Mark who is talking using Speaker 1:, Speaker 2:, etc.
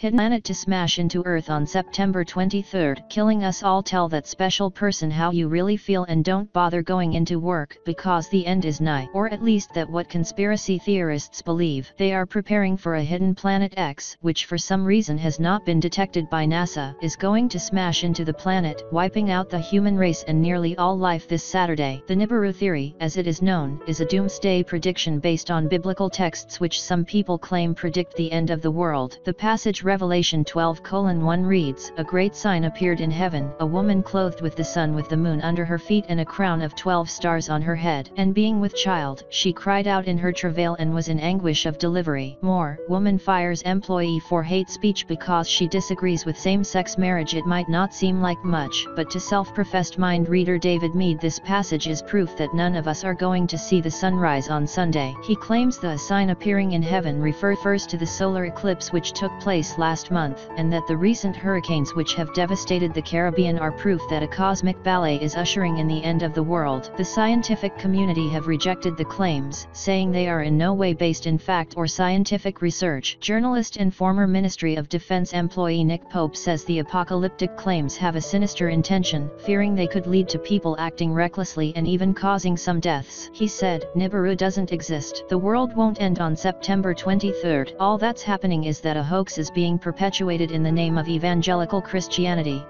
Speaker 1: hit planet to smash into Earth on September 23, killing us all tell that special person how you really feel and don't bother going into work because the end is nigh or at least that what conspiracy theorists believe they are preparing for a hidden planet X which for some reason has not been detected by NASA is going to smash into the planet wiping out the human race and nearly all life this Saturday. The Nibiru theory as it is known is a doomsday prediction based on biblical texts which some people claim predict the end of the world. The passage Revelation 12 1 reads, A great sign appeared in heaven, a woman clothed with the sun with the moon under her feet and a crown of twelve stars on her head. And being with child, she cried out in her travail and was in anguish of delivery. More, woman fires employee for hate speech because she disagrees with same-sex marriage It might not seem like much, but to self-professed mind reader David Meade this passage is proof that none of us are going to see the sunrise on Sunday. He claims the sign appearing in heaven refers to the solar eclipse which took place last month, and that the recent hurricanes which have devastated the Caribbean are proof that a cosmic ballet is ushering in the end of the world. The scientific community have rejected the claims, saying they are in no way based in fact or scientific research. Journalist and former Ministry of Defense employee Nick Pope says the apocalyptic claims have a sinister intention, fearing they could lead to people acting recklessly and even causing some deaths. He said, Nibiru doesn't exist. The world won't end on September 23. All that's happening is that a hoax is being perpetuated in the name of evangelical Christianity.